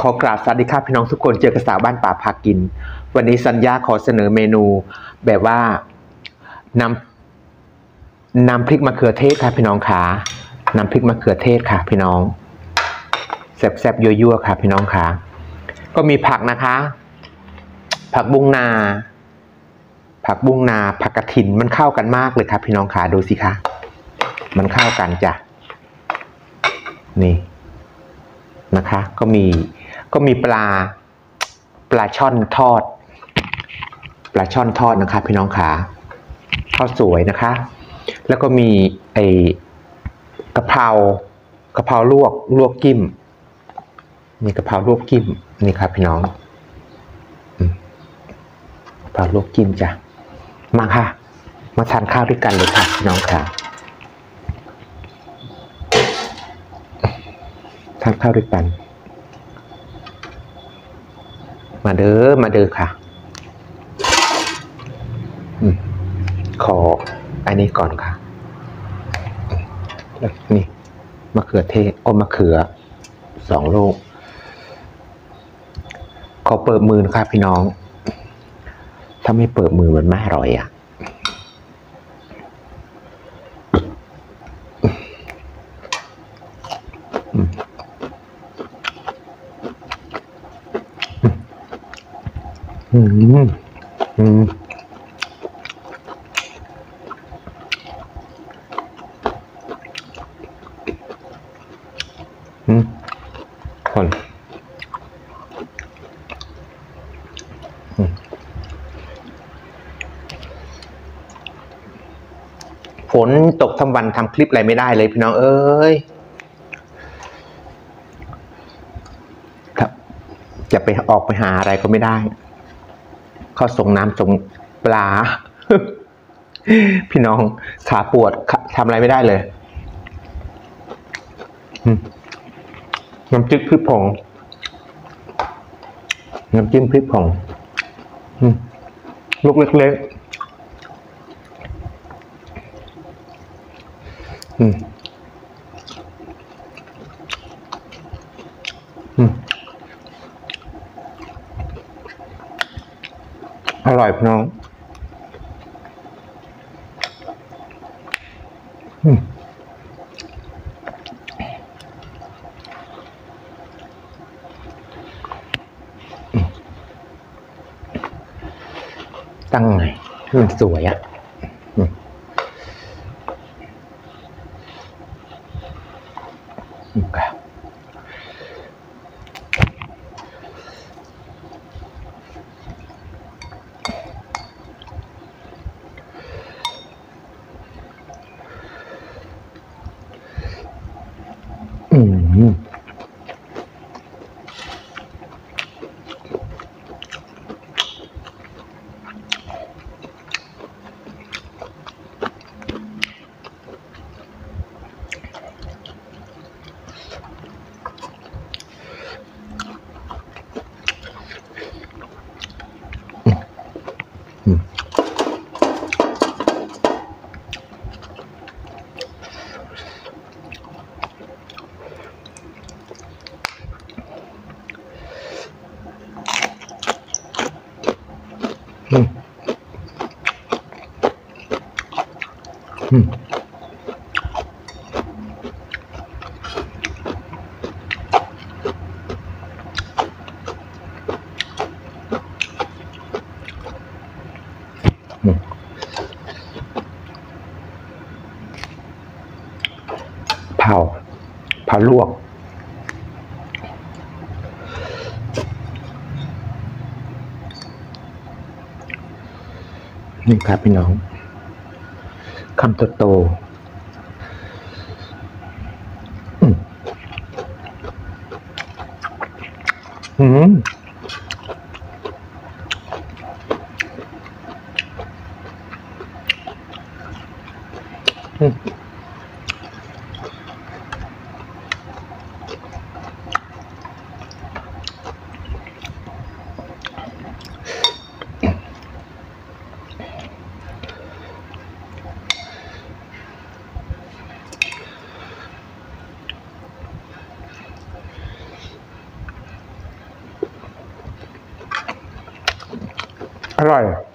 ขอกราบสวัสดีครับพี่น้องทุกคนเจอกระสาวบ้านป่าพากิน วันนี้สัญญาขอเสนอเมนูแบบว่านำนำพริกมะเขือเทศค่ะพี่น้องขานำพริกมะเขือเทศค่ะ พี่น้องแซ่บๆยั่วๆค่ะ พี่น้องขาก็มีผักนะคะ ผักบุ้งนา ผักบุ้งนา ผักกระถินมันเข้ากันมากเลยครับ พี่น้องขาดูสิคะมันเข้ากันจ้ะ นี่นะคะ ก็มีก็มีปลาปลาช่อนทอด ปลาช่อนทอดนะคะ พี่น้องขาทอดสวยนะคะ แล้วก็มีไอกะเพรากะเพราลวกลวกจิ้มนี่กะเพราลวกจิ้มนี่ครับพี่น้องกะเพราลวกจิ้มจ้ะมาค่ะ มาทานข้าวด้วยกันเลยค่ะพี่น้องค่ะานข้าวด้วยกัน มาเด้อมาเด้อค่ะอืมขออันนี้ก่อนค่ะแล้วนี่มะเขือเทศโอ้มะเขือสองลูกขอเปิดมือนะครับพี่น้อง ถ้าไม่เปิดมือมันไม่อร่อยอะมอืมอืม คนฝนตกทั้งวันทำคลิปอะไรไม่ได้เลยพี่น้องเอ้ยครับจะไปออกไปหาอะไรก็ไม่ได้ เขาส่งน้ำส่งปลา พี่น้องขาปวดขาทำอะไรไม่ได้เลย อืม น้ำจิ้มพริกผงน้ำจิ้มพริกผงลูกเล็กๆอืมอืมอร่อยพี่น้อง อืมตั้งไงให้มัน สวยอะ เผาผาลวกนี่ครับพี่น้อง คำโตโตอืม อ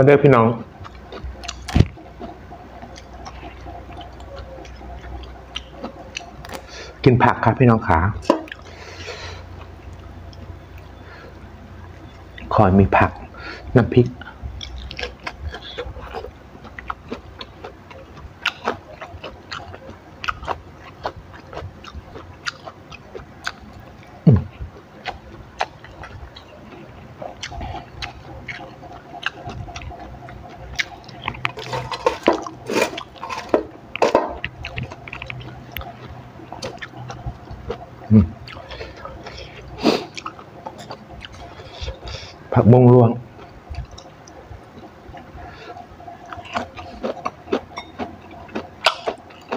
มาเด้อพี่น้องกินผักครับพี่น้องขาคอยมีผัก น้ำพริก ผักบงรวง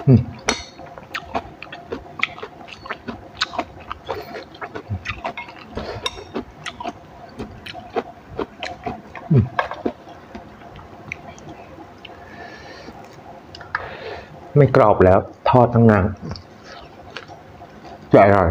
อืมไม่กรอบแล้ว ทอดตั้งนานจะอร่อย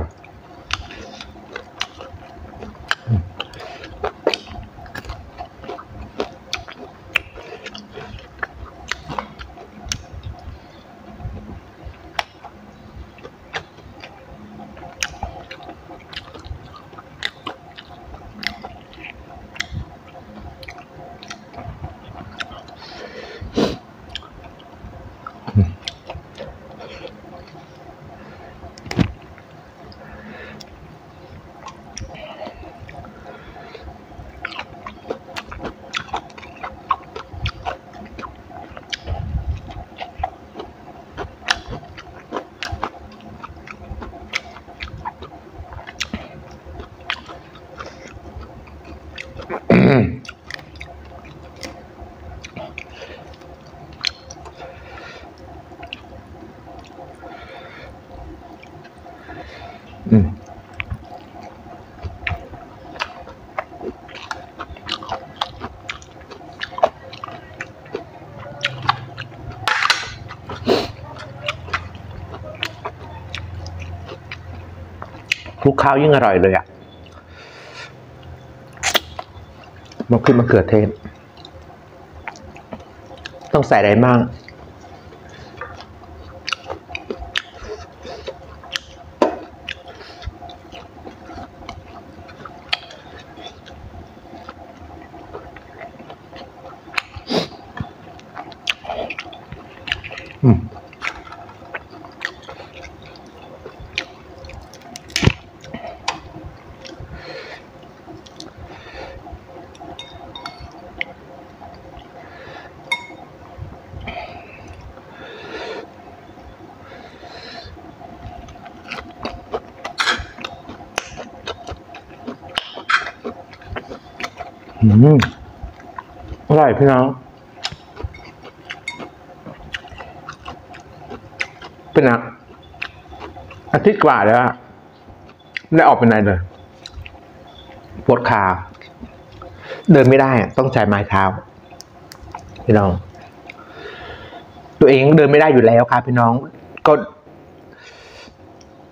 อืม คลุกข้าวยิ่งอร่อยเลยอะมันขึ้นมะเขือเทศ ต้องใส่อะไรมั่งอืม อืม อร่อยพี่น้อง เป็นอะอาทิตย์กว่าแล้วะไม่ได้ออกไปไหนเลยปวดขา เดินไม่ได้ต้องใช้ไม้เท้า พี่น้อง ตัวเองเดินไม่ได้อยู่แล้วครับพี่น้องก็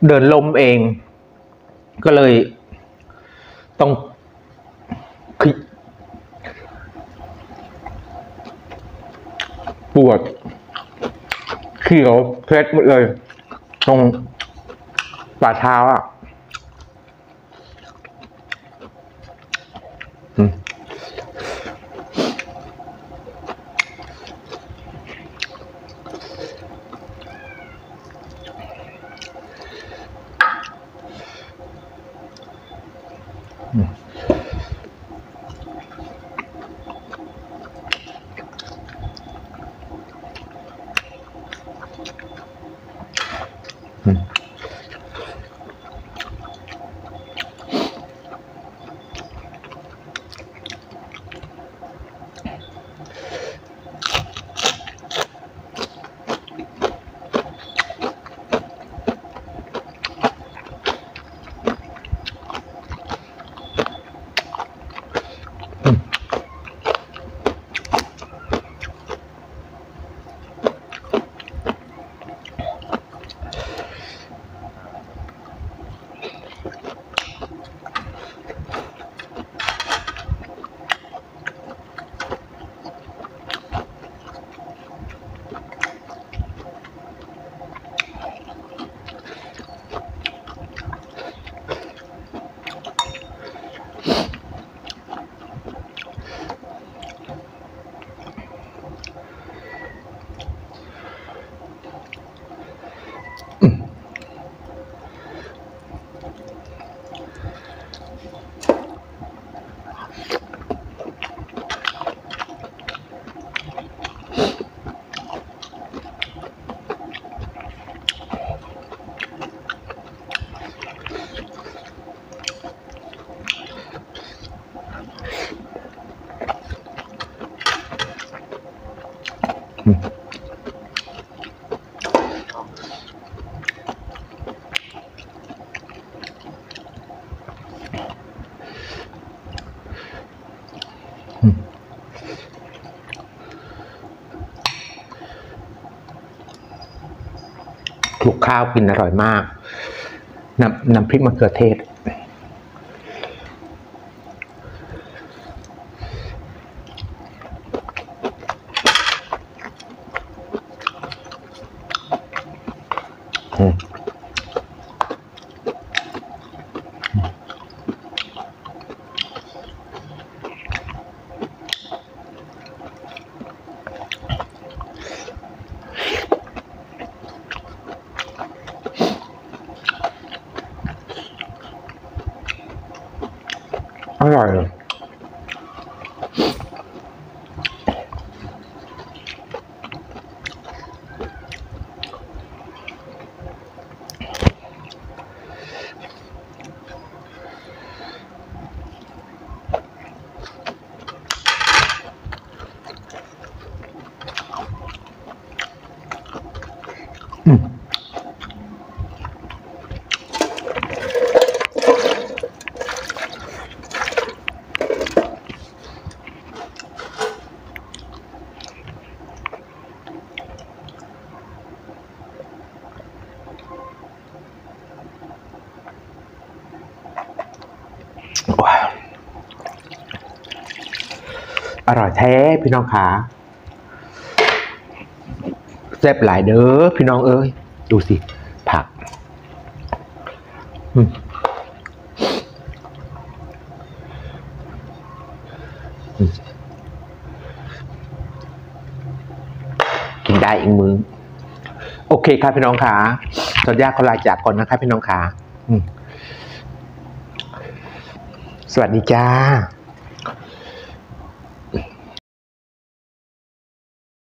เดินลมเอง ก็เลยต้องคือ ปวดเขียวเพชรหมดเลย ตรงฝ่าเท้าอะ ข้าวกินอร่อยมากน้ำน้ำพริกมะเขือเทศ อืม อร่อยแท้พี่น้องขาแซ่บหลายเด้อพี่น้องเอ้ย ดูสิ ผักกินได้อีกมือโอเคครับพี่น้องขาสวัสดีขอลาจากก่อนนะครับพี่น้องขาสวัสดีจ้า